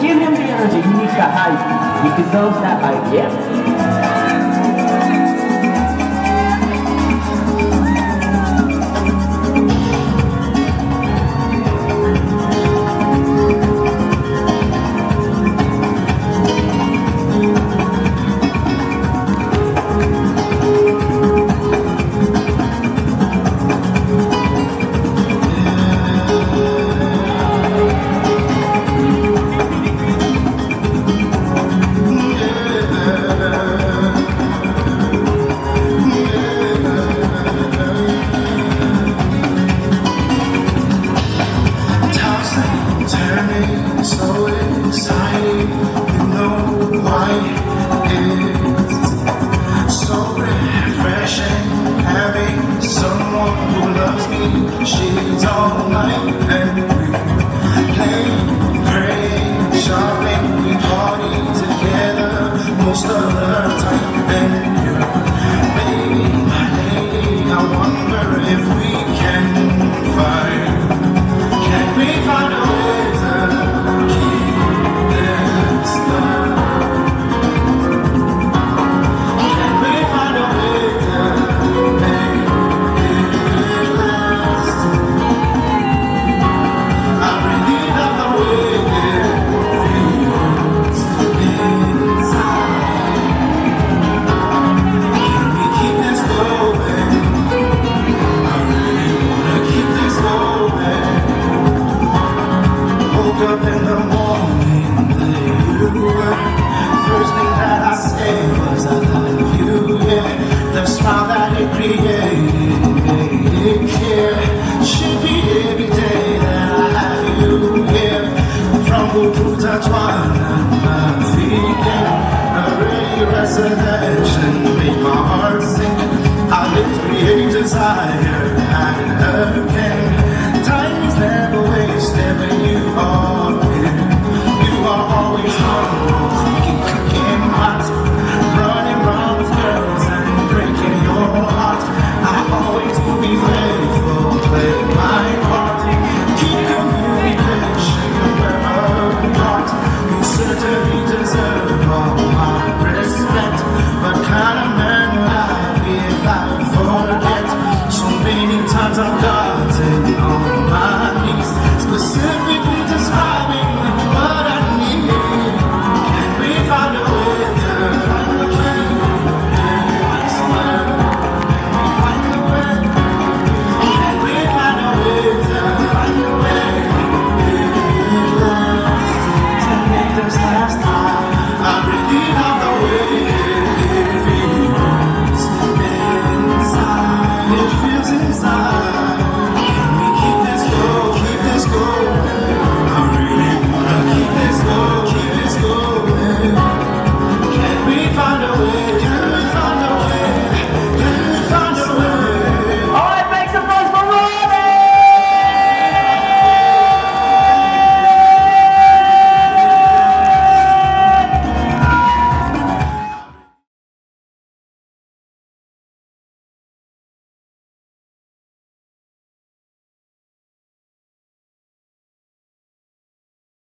Give him the energy. He needs that hype. He deserves that hype. Yeah. She's all night and we play, shopping, we party together most of the time. And baby, my lady, I wonder if we can find. Resurrection made my heart sing. I live create desire and again. Time is never wasted when you are here. You are always hungry, speaking cooking hot, running around with girls and breaking your heart. I always will be faithful, play my part. Keep communication where apart. You times I've gotten on my knees, specifically describing what I need. Can we find a way to find the key? I swear, can we find a way? Can we find a way to find a way? It lasts to make this last time. I really